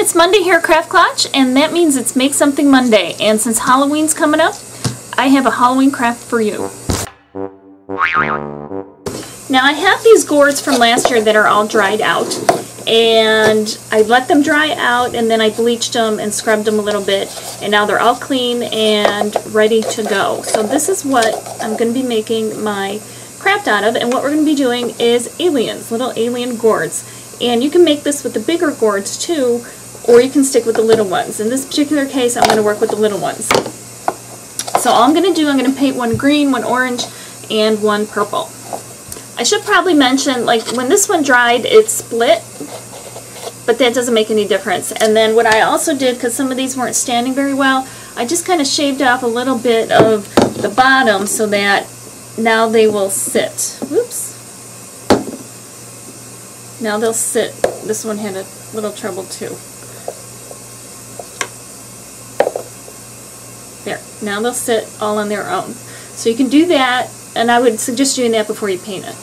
it's Monday here at Craft Klatch, and that means it's Make Something Monday. And since Halloween's coming up, I have a Halloween craft for you. Now I have these gourds from last year that are all dried out, and I let them dry out, and then I bleached them and scrubbed them a little bit, and now they're all clean and ready to go. So this is what I'm going to be making my craft out of, and what we're going to be doing is aliens, little alien gourds. And you can make this with the bigger gourds too, or you can stick with the little ones. In this particular case, I'm going to work with the little ones. So all I'm going to do, I'm going to paint one green, one orange, and one purple. I should probably mention, like, when this one dried, it split, but that doesn't make any difference. And then what I also did, because some of these weren't standing very well, I just kind of shaved off a little bit of the bottom so that now they will sit. Whoops. Now they'll sit. This one had a little trouble too. There. Now they'll sit all on their own. So you can do that, and I would suggest doing that before you paint it.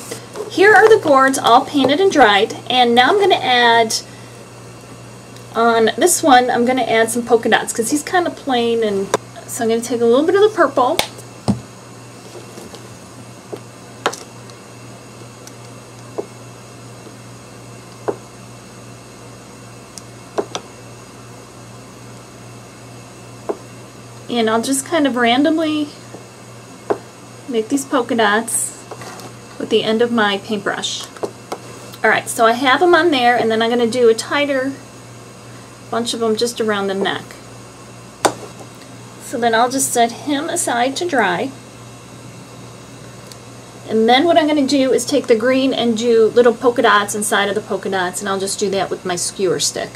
Here are the gourds all painted and dried, and now I'm going to add, on this one, I'm going to add some polka dots, because he's kind of plain, and so I'm going to take a little bit of the purple, and I'll just kind of randomly make these polka dots with the end of my paintbrush. Alright, so I have them on there and then I'm going to do a tighter bunch of them just around the neck. So then I'll just set him aside to dry. And then what I'm going to do is take the green and do little polka dots inside of the polka dots and I'll just do that with my skewer stick.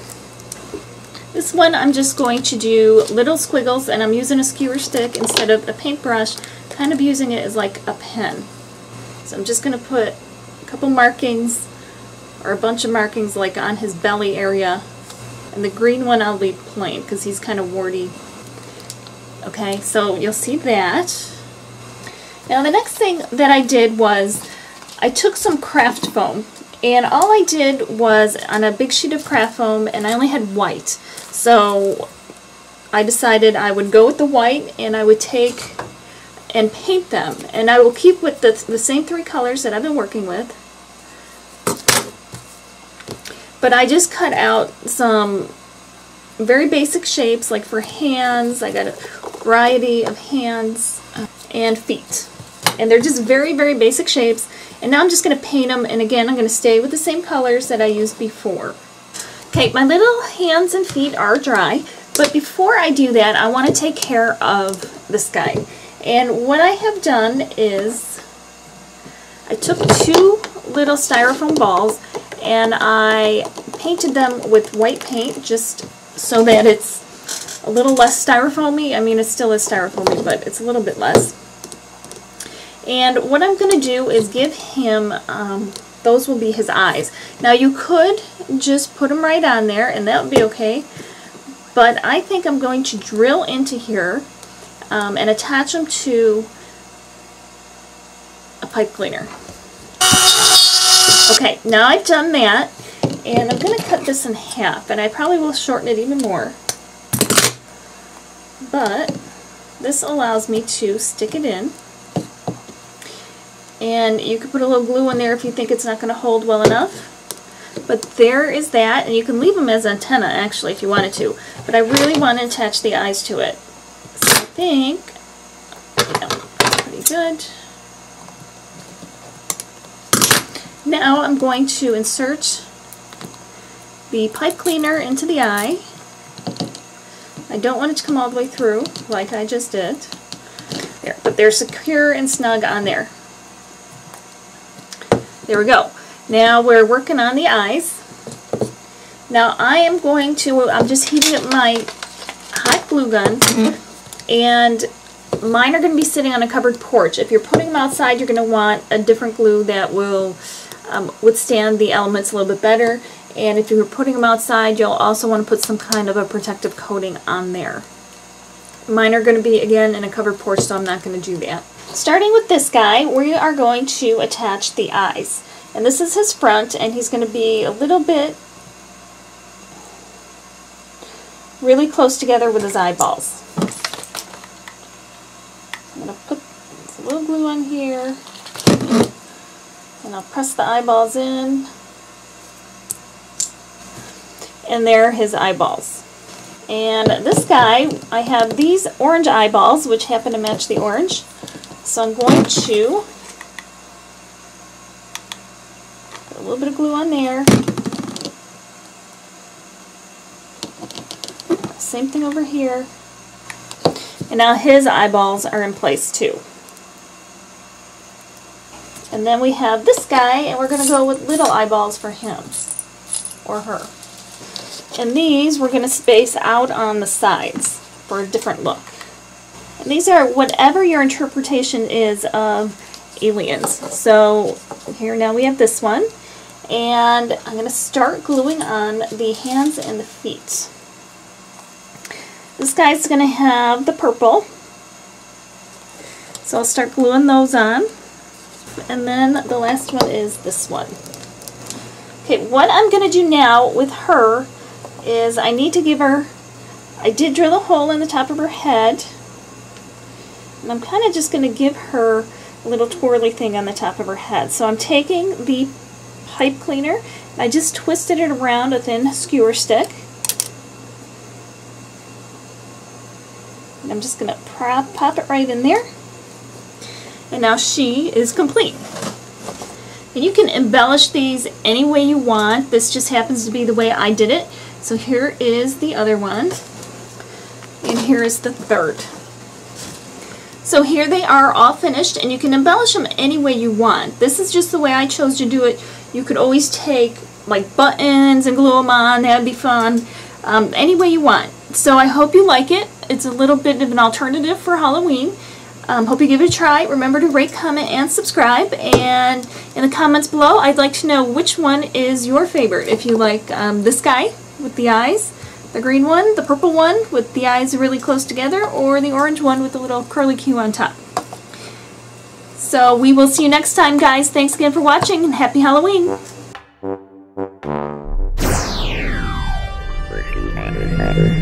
This one I'm just going to do little squiggles and I'm using a skewer stick instead of a paintbrush, kind of using it as like a pen. So I'm just going to put a couple markings or a bunch of markings like on his belly area. And the green one I'll leave plain because he's kind of warty. Okay, so you'll see that. Now the next thing that I did was I took some craft foam and all I did was on a big sheet of craft foam and I only had white. So I decided I would go with the white and I would take and paint them. And I will keep with the, the same three colors that I've been working with. But I just cut out some very basic shapes like for hands. I got a variety of hands and feet. And they're just very, very basic shapes. And now I'm just going to paint them. And again, I'm going to stay with the same colors that I used before. Okay, my little hands and feet are dry, but before I do that, I want to take care of this guy. And what I have done is I took two little styrofoam balls and I painted them with white paint just so that it's a little less styrofoamy. I mean, it still is styrofoamy, but it's a little bit less. And what I'm going to do is give him um, those will be his eyes. Now you could just put them right on there and that would be okay. But I think I'm going to drill into here um, and attach them to a pipe cleaner. Okay, now I've done that and I'm going to cut this in half and I probably will shorten it even more. But this allows me to stick it in and you can put a little glue in there if you think it's not going to hold well enough. But there is that, and you can leave them as antenna actually if you wanted to. But I really want to attach the eyes to it. So I think, yeah, pretty good. Now I'm going to insert the pipe cleaner into the eye. I don't want it to come all the way through like I just did. There, but they're secure and snug on there. There we go. Now we're working on the eyes. Now I am going to, I'm just heating up my hot glue gun mm -hmm. and mine are going to be sitting on a covered porch. If you're putting them outside, you're going to want a different glue that will um, withstand the elements a little bit better. And if you're putting them outside, you'll also want to put some kind of a protective coating on there. Mine are going to be, again, in a covered porch, so I'm not going to do that. Starting with this guy, we are going to attach the eyes. And this is his front, and he's going to be a little bit really close together with his eyeballs. I'm going to put a little glue on here and I'll press the eyeballs in and there are his eyeballs. And this guy, I have these orange eyeballs, which happen to match the orange. So I'm going to put a little bit of glue on there. Same thing over here. And now his eyeballs are in place too. And then we have this guy, and we're going to go with little eyeballs for him or her. And these we're going to space out on the sides for a different look. These are whatever your interpretation is of aliens. So here now we have this one. And I'm going to start gluing on the hands and the feet. This guy's going to have the purple. So I'll start gluing those on. And then the last one is this one. Okay, what I'm going to do now with her is I need to give her, I did drill a hole in the top of her head, and I'm kind of just going to give her a little twirly thing on the top of her head. So I'm taking the pipe cleaner, and I just twisted it around a thin skewer stick, and I'm just going to pop it right in there, and now she is complete. And you can embellish these any way you want. This just happens to be the way I did it. So here is the other one, and here is the third. So here they are all finished, and you can embellish them any way you want. This is just the way I chose to do it. You could always take like buttons and glue them on, that'd be fun. Um, any way you want. So I hope you like it. It's a little bit of an alternative for Halloween. Um, hope you give it a try. Remember to rate, comment, and subscribe. And in the comments below, I'd like to know which one is your favorite. If you like um, this guy, with the eyes, the green one, the purple one with the eyes really close together, or the orange one with the little curly Q on top. So we will see you next time, guys. Thanks again for watching, and happy Halloween! Matter.